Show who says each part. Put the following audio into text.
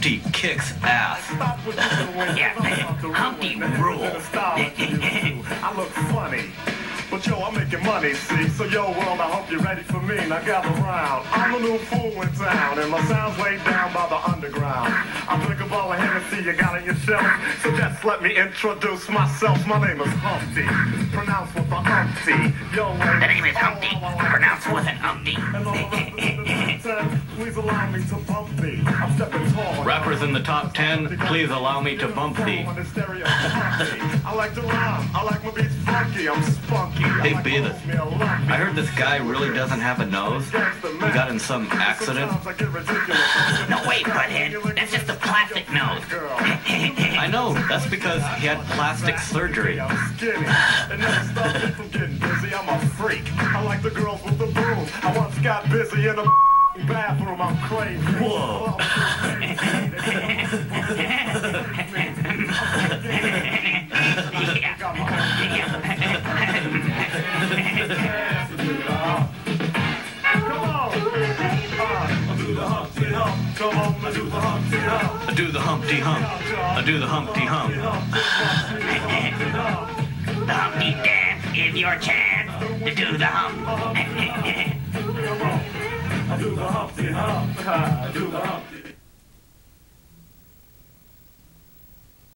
Speaker 1: Humpty kicks ass.
Speaker 2: Yeah, Humpty rules.
Speaker 3: I look funny. But yo, I'm making money, see? So yo, world, I hope you're ready for me. Now gather round. I'm the new fool in town, and my sound's laid down by the underground. I drink a bottle of Hennessy you got on your shelf. So just let me introduce myself. My name is Humpty, pronounced with a Humpty. Yo,
Speaker 2: The name is Humpty, pronounced with an umpty.
Speaker 3: And rappers in the top 10, please allow me to bump thee. I'm stepping tall.
Speaker 1: Rappers in the top 10, please allow me to bump thee.
Speaker 3: I like to rhyme. I like my beats funky. I'm spunky.
Speaker 1: Hey, Beavis, I heard this guy really doesn't have a nose. He got in some accident.
Speaker 2: No, wait, butthead. That's just a plastic nose.
Speaker 1: I know, that's because he had plastic surgery.
Speaker 3: I'm skinny. It never stops me from getting busy. I'm a freak. I like the girls with the. I once got busy in the bathroom. I'm crazy.
Speaker 1: Whoa.
Speaker 3: Come on. Do the Humpty Hump. Come on, do the Humpty Hump.
Speaker 1: I do the Humpty Hump. I do the Humpty Hump.
Speaker 2: The Humpty dance is your chance to do the hump.
Speaker 3: Humpty Hump. Do the Humpty